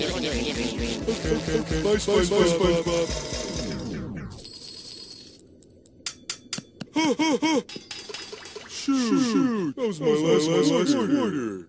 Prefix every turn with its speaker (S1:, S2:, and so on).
S1: okay, okay. Bye, SpongeBob. Bye, SpongeBob. Shoot, Shoot. That was my last, last order. order.